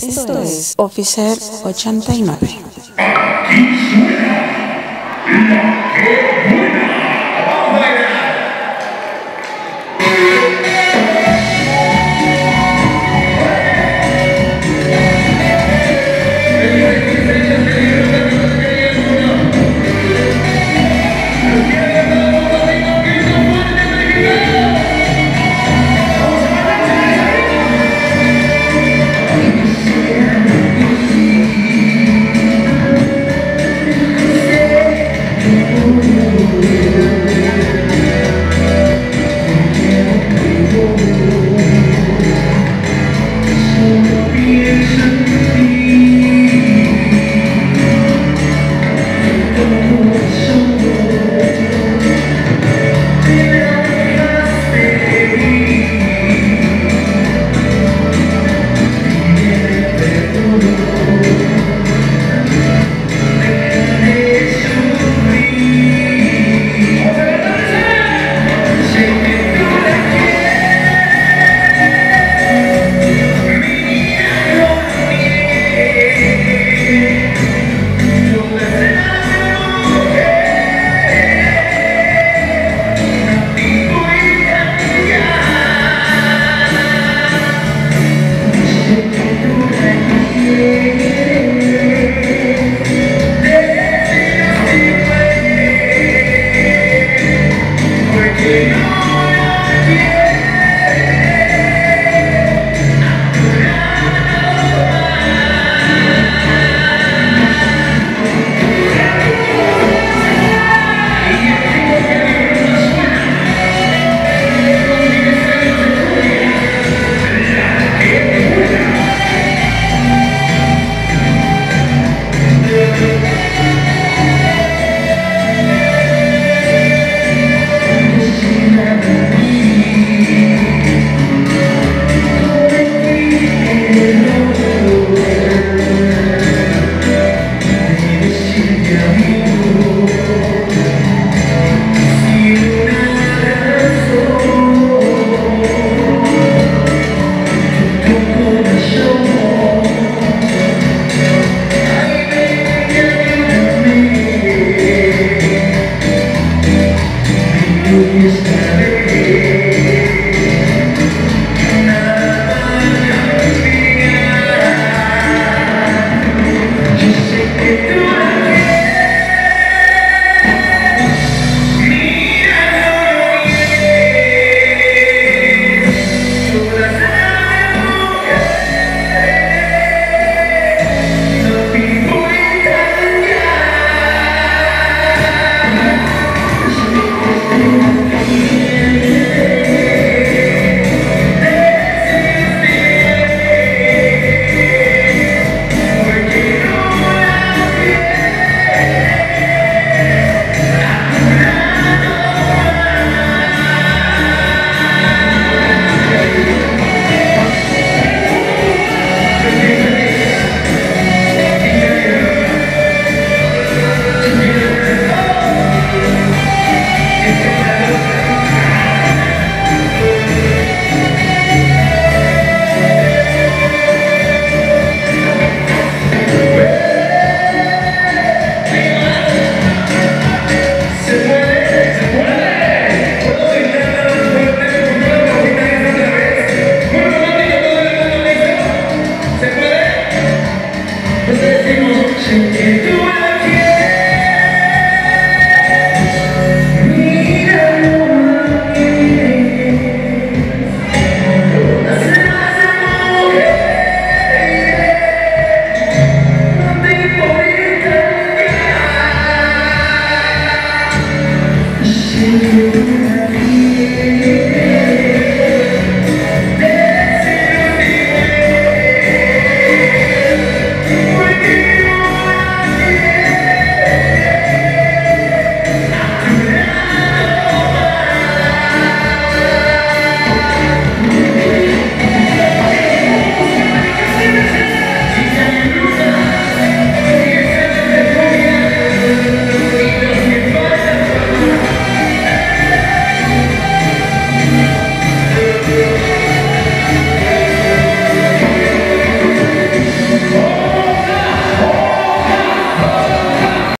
Esto es Officer 89. Entonces day.